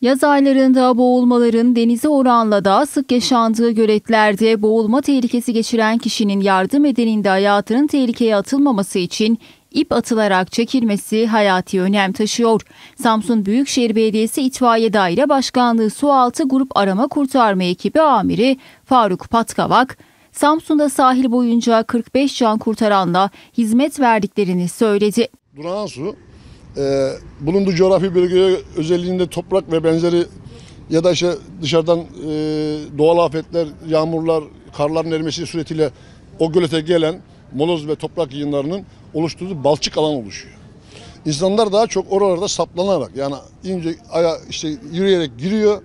Yaz aylarında boğulmaların denize oranla daha sık yaşandığı göletlerde boğulma tehlikesi geçiren kişinin yardım edeninde hayatının tehlikeye atılmaması için ip atılarak çekilmesi hayati önem taşıyor. Samsun Büyükşehir Belediyesi İtfaiye Daire Başkanlığı Sualtı Grup Arama Kurtarma Ekibi Amiri Faruk Patkavak, Samsun'da sahil boyunca 45 can kurtaranla hizmet verdiklerini söyledi. Durağan su e, bulunduğu coğrafi bölgeye özelliğinde toprak ve benzeri ya da işte dışarıdan e, doğal afetler, yağmurlar, karların erimesi suretiyle o gölete gelen moloz ve toprak yığınlarının oluşturduğu balçık alan oluşuyor. İnsanlar daha çok oralarda saplanarak yani ince aya işte yürüyerek giriyor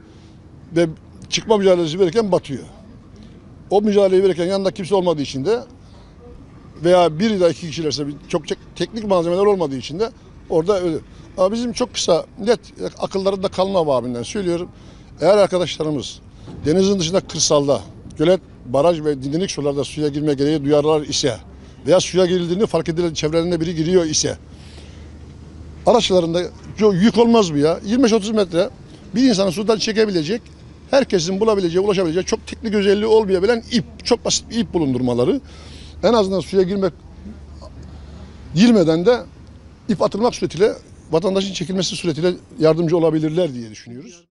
ve çıkma mücadelesi verirken batıyor. O mücadeleyi verirken yanında kimse olmadığı için de veya bir ya iki kişilerse çok teknik malzemeler olmadığı için de orada ölür. Ama bizim çok kısa net akıllarında kalma babından söylüyorum. Eğer arkadaşlarımız denizin dışında kırsalda gölet, baraj ve dinlenik sularda suya girme gereği duyarlar ise veya suya girildiğini fark edilen çevrelerinde biri giriyor ise araçlarında yük olmaz bu ya. 25-30 metre bir insanı sudan çekebilecek herkesin bulabileceği, ulaşabileceği çok teknik özelliği olmayabilen ip, çok basit bir ip bulundurmaları. En azından suya girmek girmeden de ip atılmak suretiyle vatandaşın çekilmesi suretiyle yardımcı olabilirler diye düşünüyoruz.